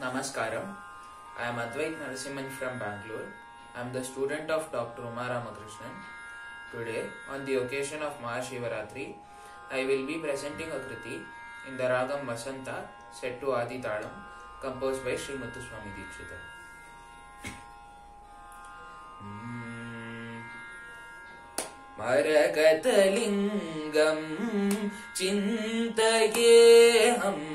Namaskaram. I am Advait Narasimhan from Bangalore. I am the student of Dr. Uma Ramakrishnan. Today, on the occasion of Mahashivaratri, I will be presenting a kriti in the ragam Vasanta set to Adi Talam, composed by Sri Muthuswami Dikshita. मरकतलिङ्गं चिन्तयेऽहम्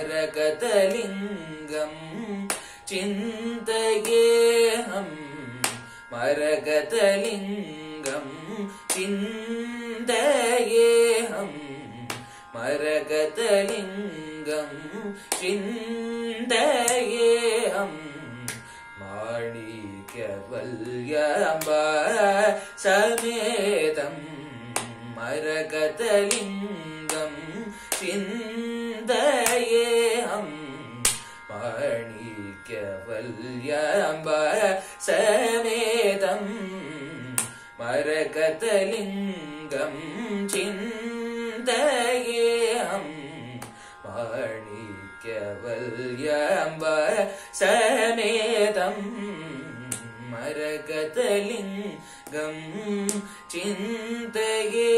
மரகதலிங்கம் சிந்தையேகம் மரகதலிங்கம் சிந்தையேகம் மரகதலிங்கம் சிந்தையேகம் மாணிக்கவல்யம்ப சமேதம் மரகதலிங்கம் சிந்த ഹൃദയം മാണിക്യവല്യംബ സമേതം മരകതലിംഗം ചിന്തയേഹം മാണിക്യവല്യംബ സമേതം മരകതലിംഗം ചിന്തയേ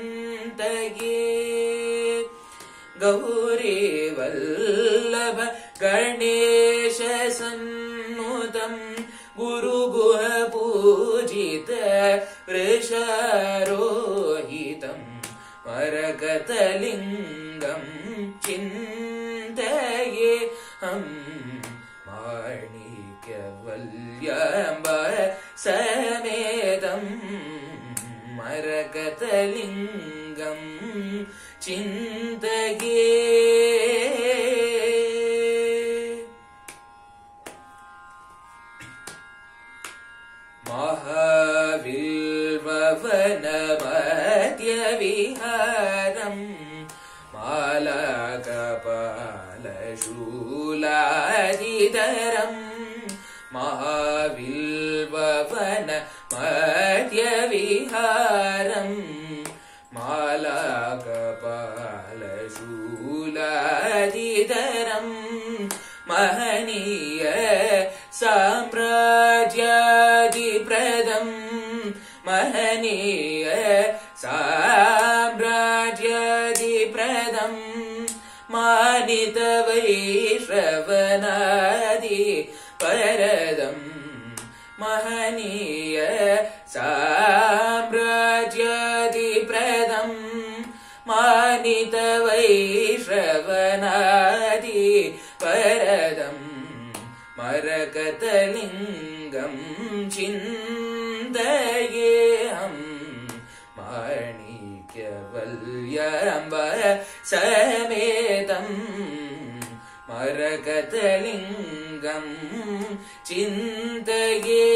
चिन्तये गौरीवल्लभ गणेशसन्नुतं गुरुगुहपूजित वृषारोहितं मरकतलिङ्गं चिन्तये हं माणिक्यवल्यम्ब समेतं मरकतलिङ्गं चिन्तये महाविल्ववनमद्यविहारम् मालाकपालशूलादितरम् महाविल्ववनमद्यविहारम् मालाकपालशूलादितरम् महनीय साम्राज्यादिप्रदम् महनीय साम्राज्यादिप्रदम् मानितवैश्रवनादि परदम् महनीय साम्राज्यादिप्रदम् பரதம் மரகதலிங்கம் சிந்தையேயம் மாணிக்கவல்யம்பர சமேதம் மரகதலிங்கம் சிந்தையே